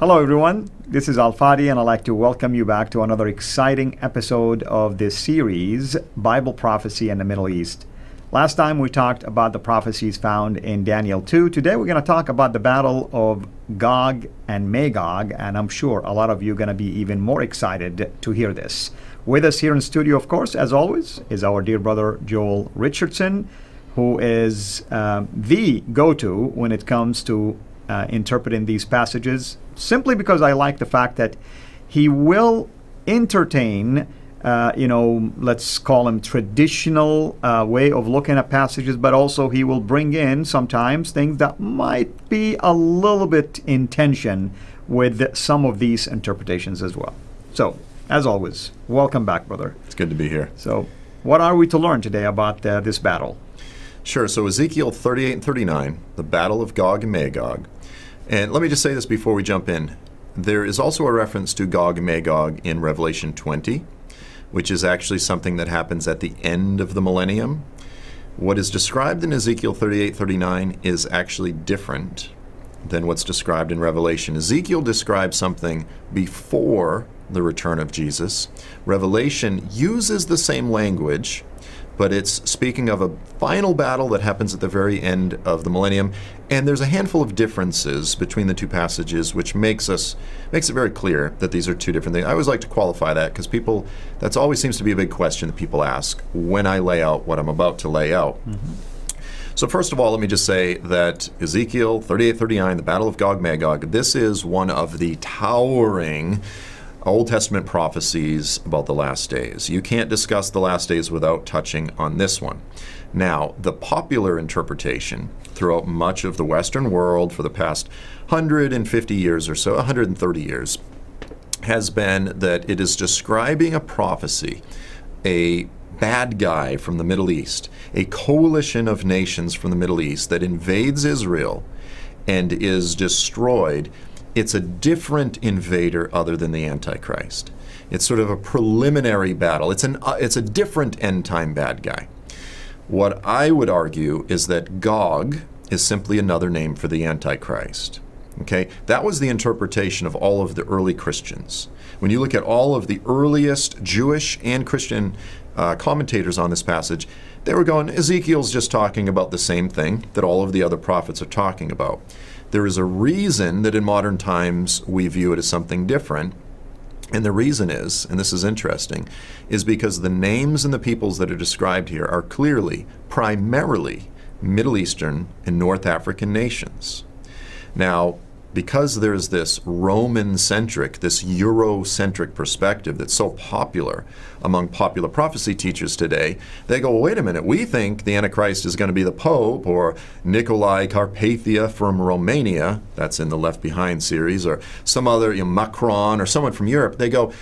Hello, everyone. This is Al Fadi, and I'd like to welcome you back to another exciting episode of this series, Bible Prophecy in the Middle East. Last time we talked about the prophecies found in Daniel 2. Today we're going to talk about the battle of Gog and Magog, and I'm sure a lot of you are going to be even more excited to hear this. With us here in studio, of course, as always, is our dear brother Joel Richardson, who is um, the go to when it comes to uh, interpreting these passages, simply because I like the fact that he will entertain uh, you know, let's call him traditional uh, way of looking at passages, but also he will bring in sometimes things that might be a little bit in tension with some of these interpretations as well. So, as always, welcome back, brother. It's good to be here. So, what are we to learn today about uh, this battle? Sure. So, Ezekiel 38 and 39, the battle of Gog and Magog. And let me just say this before we jump in. There is also a reference to Gog and Magog in Revelation 20 which is actually something that happens at the end of the millennium. What is described in Ezekiel 38 39 is actually different than what's described in Revelation. Ezekiel describes something before the return of Jesus. Revelation uses the same language, but it's speaking of a final battle that happens at the very end of the millennium. And there's a handful of differences between the two passages, which makes us makes it very clear that these are two different things. I always like to qualify that because people that's always seems to be a big question that people ask when I lay out what I'm about to lay out. Mm-hmm. So first of all, let me just say that Ezekiel 38, 39, the Battle of Gog Magog, this is one of the towering Old Testament prophecies about the last days. You can't discuss the last days without touching on this one. Now, the popular interpretation throughout much of the Western world for the past 150 years or so, 130 years, has been that it is describing a prophecy, a bad guy from the Middle East, a coalition of nations from the Middle East that invades Israel and is destroyed it's a different invader other than the Antichrist. It's sort of a preliminary battle. It's an uh, it's a different end time bad guy. What I would argue is that Gog is simply another name for the Antichrist. Okay, that was the interpretation of all of the early Christians. When you look at all of the earliest Jewish and Christian uh, commentators on this passage, they were going, Ezekiel's just talking about the same thing that all of the other prophets are talking about. There is a reason that in modern times we view it as something different. And the reason is, and this is interesting, is because the names and the peoples that are described here are clearly, primarily, Middle Eastern and North African nations. Now, because there's this Roman centric, this Eurocentric perspective that's so popular among popular prophecy teachers today, they go, well, wait a minute, we think the Antichrist is going to be the Pope or Nicolae Carpathia from Romania, that's in the Left Behind series, or some other, you know, Macron or someone from Europe. They go,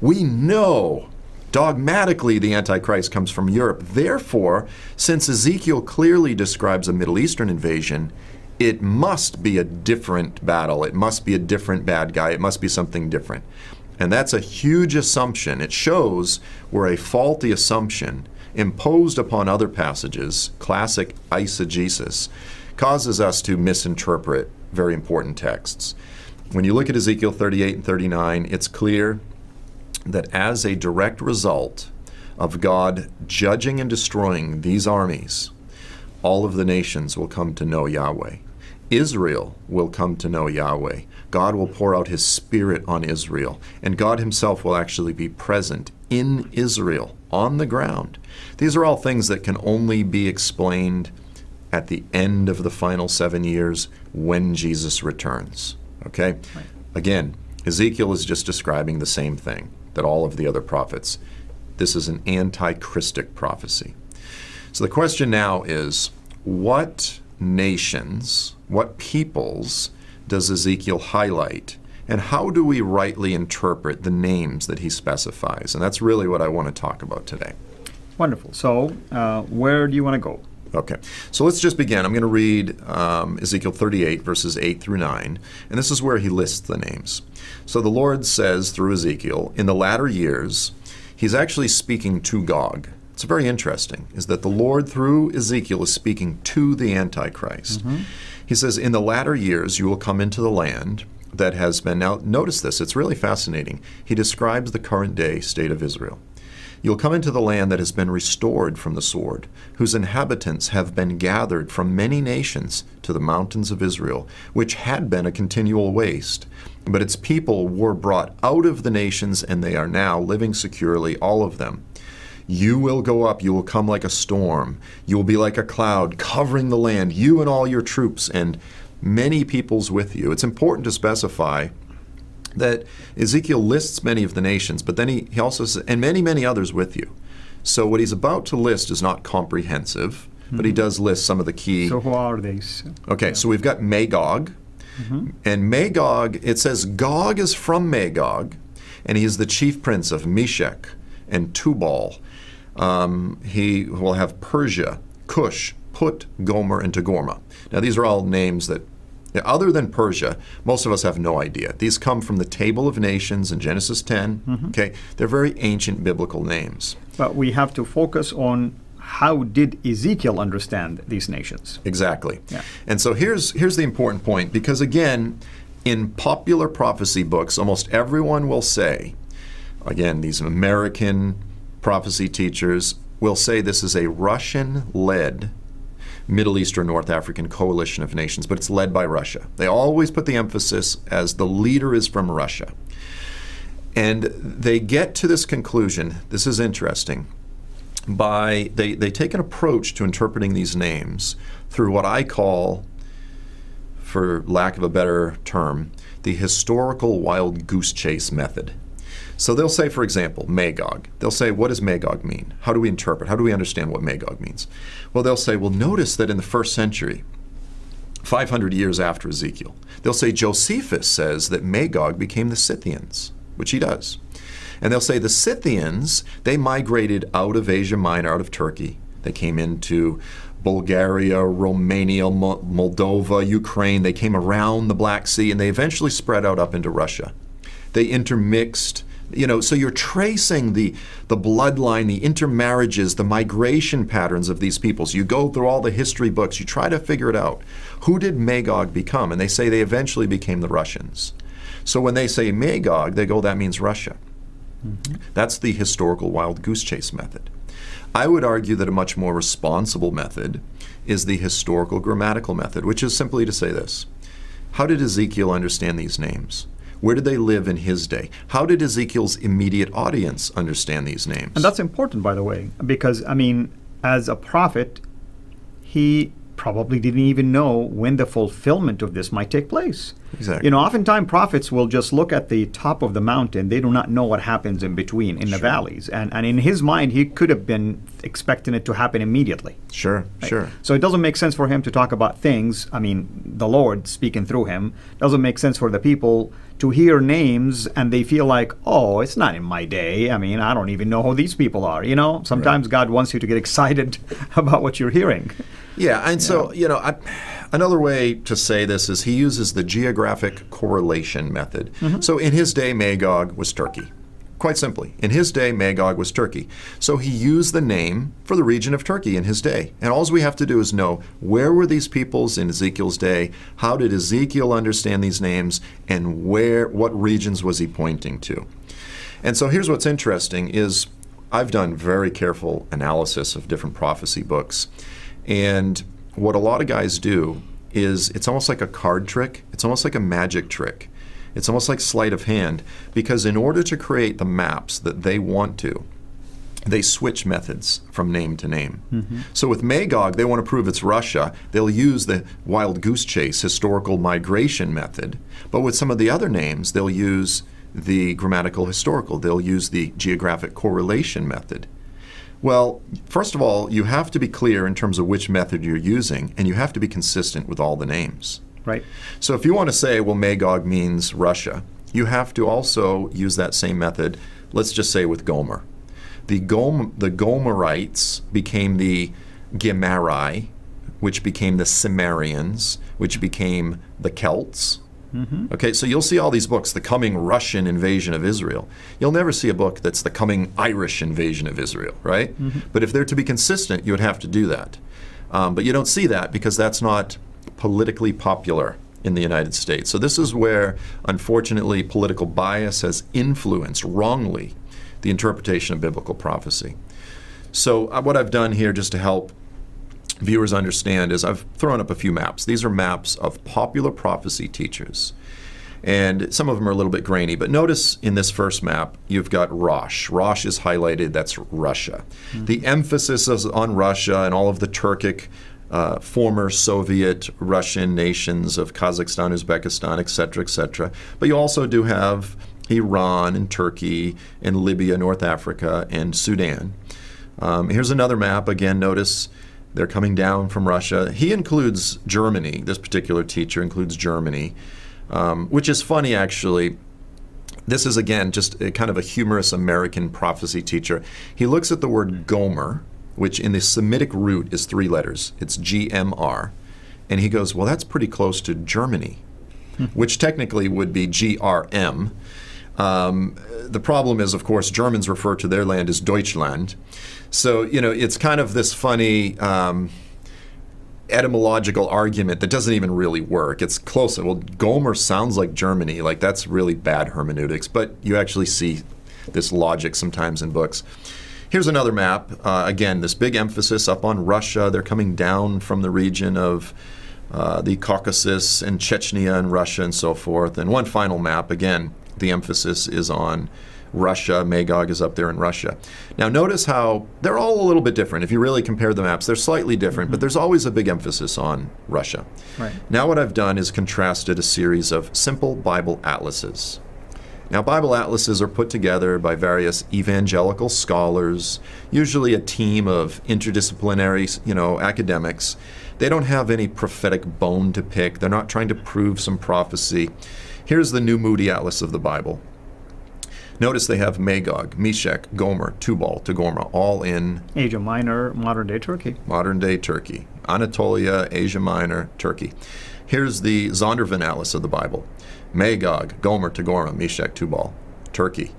we know dogmatically the Antichrist comes from Europe. Therefore, since Ezekiel clearly describes a Middle Eastern invasion, it must be a different battle. It must be a different bad guy. It must be something different. And that's a huge assumption. It shows where a faulty assumption imposed upon other passages, classic eisegesis, causes us to misinterpret very important texts. When you look at Ezekiel 38 and 39, it's clear that as a direct result of God judging and destroying these armies, all of the nations will come to know Yahweh. Israel will come to know Yahweh. God will pour out his spirit on Israel, and God himself will actually be present in Israel on the ground. These are all things that can only be explained at the end of the final seven years when Jesus returns. Okay? Right. Again, Ezekiel is just describing the same thing that all of the other prophets. This is an anti Christic prophecy. So the question now is what nations what peoples does Ezekiel highlight? And how do we rightly interpret the names that he specifies? And that's really what I want to talk about today. Wonderful. So, uh, where do you want to go? Okay, so let's just begin. I'm going to read um, Ezekiel 38, verses 8 through 9, and this is where he lists the names. So the Lord says through Ezekiel, in the latter years, he's actually speaking to Gog. It's very interesting, is that the Lord through Ezekiel is speaking to the Antichrist. Mm-hmm. He says, In the latter years you will come into the land, that has been now notice this it's really fascinating he describes the current day state of israel you'll come into the land that has been restored from the sword whose inhabitants have been gathered from many nations to the mountains of israel which had been a continual waste but its people were brought out of the nations and they are now living securely all of them you will go up, you will come like a storm, you will be like a cloud covering the land, you and all your troops, and many peoples with you. It's important to specify that Ezekiel lists many of the nations, but then he, he also says, and many, many others with you. So what he's about to list is not comprehensive, mm-hmm. but he does list some of the key. So who are these? Okay, yeah. so we've got Magog. Mm-hmm. And Magog, it says Gog is from Magog, and he is the chief prince of Meshech and Tubal um, he will have Persia, Cush, Put, Gomer, and Togarmah. Now, these are all names that, other than Persia, most of us have no idea. These come from the Table of Nations in Genesis 10. Mm-hmm. Okay, they're very ancient biblical names. But we have to focus on how did Ezekiel understand these nations? Exactly. Yeah. And so here's here's the important point because again, in popular prophecy books, almost everyone will say, again, these American prophecy teachers will say this is a Russian led Middle Eastern North African coalition of nations, but it's led by Russia. They always put the emphasis as the leader is from Russia. And they get to this conclusion, this is interesting, by they, they take an approach to interpreting these names through what I call, for lack of a better term, the historical wild goose chase method. So they'll say, for example, Magog. They'll say, what does Magog mean? How do we interpret? How do we understand what Magog means? Well, they'll say, well, notice that in the first century, 500 years after Ezekiel, they'll say Josephus says that Magog became the Scythians, which he does. And they'll say the Scythians, they migrated out of Asia Minor, out of Turkey. They came into Bulgaria, Romania, Moldova, Ukraine. They came around the Black Sea and they eventually spread out up into Russia. They intermixed you know so you're tracing the the bloodline the intermarriages the migration patterns of these peoples. You go through all the history books you try to figure it out. Who did magog become? And they say they eventually became the russians. So when they say magog they go that means russia. Mm-hmm. that's the historical wild goose chase method. I would argue that a much more responsible method is the historical grammatical method which is simply to say this. How did ezekiel understand these names where did they live in his day? How did Ezekiel's immediate audience understand these names? And that's important, by the way, because, I mean, as a prophet, he probably didn't even know when the fulfillment of this might take place. Exactly. You know, oftentimes prophets will just look at the top of the mountain. They do not know what happens in between, in sure. the valleys. And, and in his mind, he could have been expecting it to happen immediately. Sure, right? sure. So it doesn't make sense for him to talk about things. I mean, the Lord speaking through him doesn't make sense for the people to hear names and they feel like, oh, it's not in my day. I mean, I don't even know who these people are. You know, sometimes right. God wants you to get excited about what you're hearing. Yeah, and so, you know, I, another way to say this is he uses the geographic correlation method. Mm-hmm. So in his day, Magog was Turkey. Quite simply, in his day, Magog was Turkey. So he used the name for the region of Turkey in his day. And all we have to do is know where were these peoples in Ezekiel's day? How did Ezekiel understand these names? And where, what regions was he pointing to? And so here's what's interesting is I've done very careful analysis of different prophecy books. And what a lot of guys do is it's almost like a card trick. It's almost like a magic trick. It's almost like sleight of hand because in order to create the maps that they want to, they switch methods from name to name. Mm-hmm. So with Magog, they want to prove it's Russia. They'll use the wild goose chase historical migration method. But with some of the other names, they'll use the grammatical historical. They'll use the geographic correlation method. Well, first of all, you have to be clear in terms of which method you're using, and you have to be consistent with all the names. Right. So if you want to say, well, Magog means Russia, you have to also use that same method, let's just say with Gomer. The, Gom- the Gomerites became the Gemari, which became the Cimmerians, which became the Celts. Mm-hmm. Okay, so you'll see all these books, the coming Russian invasion of Israel. You'll never see a book that's the coming Irish invasion of Israel, right? Mm-hmm. But if they're to be consistent, you would have to do that. Um, but you don't see that because that's not politically popular in the United States. So this is where, unfortunately, political bias has influenced wrongly the interpretation of biblical prophecy. So uh, what I've done here just to help viewers understand is I've thrown up a few maps. These are maps of popular prophecy teachers. And some of them are a little bit grainy, but notice in this first map, you've got Rosh. Rosh is highlighted, that's Russia. Mm-hmm. The emphasis is on Russia and all of the Turkic uh, former Soviet Russian nations of Kazakhstan, Uzbekistan, etc., etc. But you also do have Iran and Turkey and Libya, North Africa, and Sudan. Um, here's another map. Again, notice they're coming down from Russia. He includes Germany. This particular teacher includes Germany, um, which is funny actually. This is again just a kind of a humorous American prophecy teacher. He looks at the word Gomer, which in the Semitic root is three letters. It's G M R. And he goes, Well, that's pretty close to Germany, hmm. which technically would be G R M. Um, the problem is, of course, Germans refer to their land as Deutschland. So, you know, it's kind of this funny um, etymological argument that doesn't even really work. It's close. Well, Gomer sounds like Germany. Like, that's really bad hermeneutics, but you actually see this logic sometimes in books. Here's another map. Uh, again, this big emphasis up on Russia. They're coming down from the region of uh, the Caucasus and Chechnya and Russia and so forth. And one final map, again, the emphasis is on Russia. Magog is up there in Russia. Now, notice how they're all a little bit different. If you really compare the maps, they're slightly different, mm-hmm. but there's always a big emphasis on Russia. Right. Now, what I've done is contrasted a series of simple Bible atlases. Now, Bible atlases are put together by various evangelical scholars, usually a team of interdisciplinary, you know, academics. They don't have any prophetic bone to pick. They're not trying to prove some prophecy. Here's the New Moody Atlas of the Bible. Notice they have Magog, Meshech, Gomer, Tubal, Togarmah, all in Asia Minor, modern day Turkey. Modern day Turkey. Anatolia, Asia Minor, Turkey. Here's the Zondervan Atlas of the Bible. Magog, Gomer, Togarmah, Meshech, Tubal, Turkey.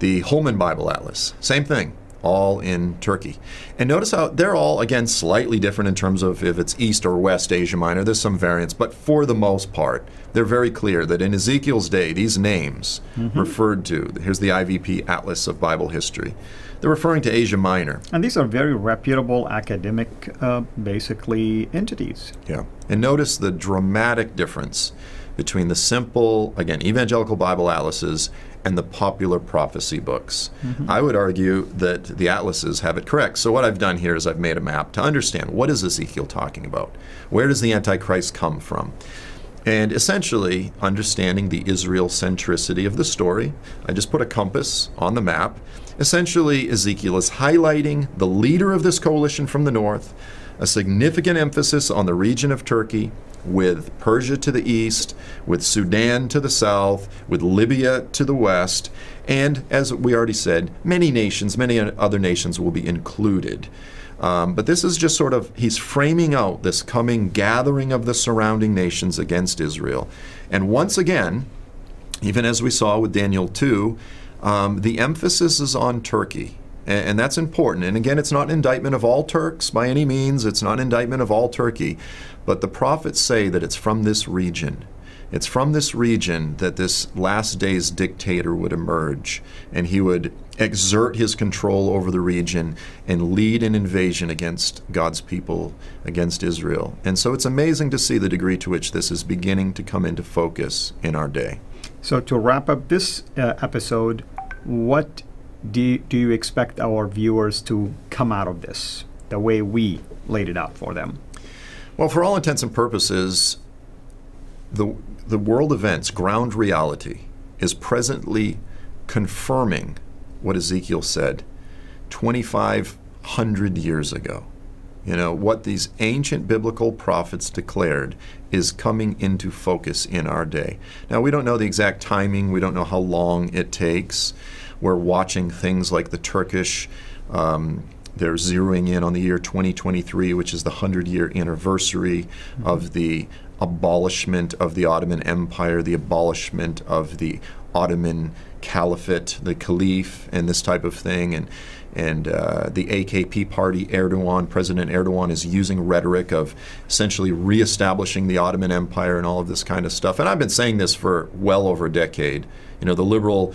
The Holman Bible Atlas, same thing all in Turkey. And notice how they're all, again, slightly different in terms of if it's East or West Asia Minor. There's some variance, but for the most part, they're very clear that in Ezekiel's day, these names mm-hmm. referred to, here's the IVP Atlas of Bible History, they're referring to Asia Minor. And these are very reputable academic, uh, basically, entities. Yeah. And notice the dramatic difference between the simple, again, evangelical Bible atlases and the popular prophecy books. Mm-hmm. I would argue that the atlases have it correct. So what I've done here is I've made a map to understand what is Ezekiel talking about? Where does the Antichrist come from? And essentially, understanding the Israel centricity of the story, I just put a compass on the map. Essentially, Ezekiel is highlighting the leader of this coalition from the north, a significant emphasis on the region of Turkey, with Persia to the east, with Sudan to the south, with Libya to the west, and as we already said, many nations, many other nations will be included. Um, but this is just sort of, he's framing out this coming gathering of the surrounding nations against Israel. And once again, even as we saw with Daniel 2, um, the emphasis is on Turkey. And, that's important. And again, it's not an indictment of all Turks by any means, it's not an indictment of all Turkey. But the prophets say that it's from this region. It's from this region that this last days dictator would emerge, and he would exert his control over the region and lead an invasion against God's people, against Israel. And so it's amazing to see the degree to which this is beginning to come into focus in our day. So, to wrap up this uh, episode, what do you, do you expect our viewers to come out of this the way we laid it out for them? Well, for all intents and purposes, the, the world events, ground reality, is presently confirming what Ezekiel said 2,500 years ago. You know, what these ancient biblical prophets declared is coming into focus in our day. Now, we don't know the exact timing, we don't know how long it takes. We're watching things like the Turkish um, they're zeroing in on the year 2023, which is the 100 year anniversary mm-hmm. of the abolishment of the Ottoman Empire, the abolishment of the Ottoman Caliphate, the Caliph, and this type of thing. And and uh, the AKP party, Erdogan, President Erdogan, is using rhetoric of essentially reestablishing the Ottoman Empire and all of this kind of stuff. And I've been saying this for well over a decade. You know, the liberal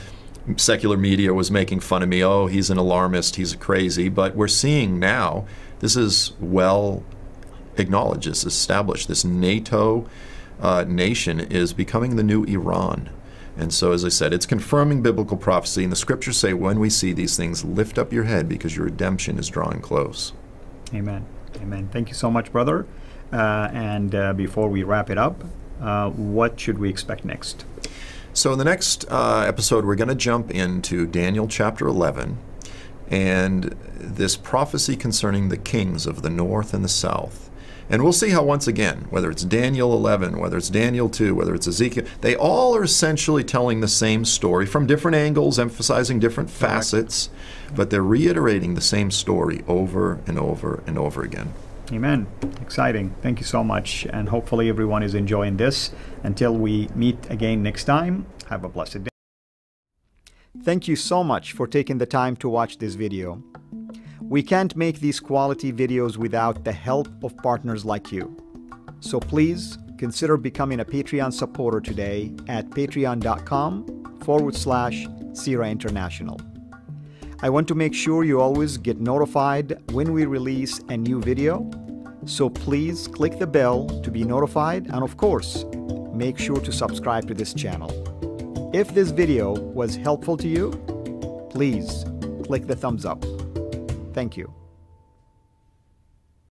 secular media was making fun of me. Oh, he's an alarmist, he's crazy. But we're seeing now this is well acknowledged, it's established. This NATO uh, nation is becoming the new Iran. And so, as I said, it's confirming biblical prophecy. And the scriptures say, when we see these things, lift up your head because your redemption is drawing close. Amen. Amen. Thank you so much, brother. Uh, and uh, before we wrap it up, uh, what should we expect next? So, in the next uh, episode, we're going to jump into Daniel chapter 11 and this prophecy concerning the kings of the north and the south. And we'll see how, once again, whether it's Daniel 11, whether it's Daniel 2, whether it's Ezekiel, they all are essentially telling the same story from different angles, emphasizing different facets, but they're reiterating the same story over and over and over again. Amen. Exciting. Thank you so much. And hopefully, everyone is enjoying this. Until we meet again next time, have a blessed day. Thank you so much for taking the time to watch this video. We can't make these quality videos without the help of partners like you. So please consider becoming a Patreon supporter today at patreon.com forward slash CIRA International. I want to make sure you always get notified when we release a new video, so please click the bell to be notified and of course, make sure to subscribe to this channel. If this video was helpful to you, please click the thumbs up. Thank you.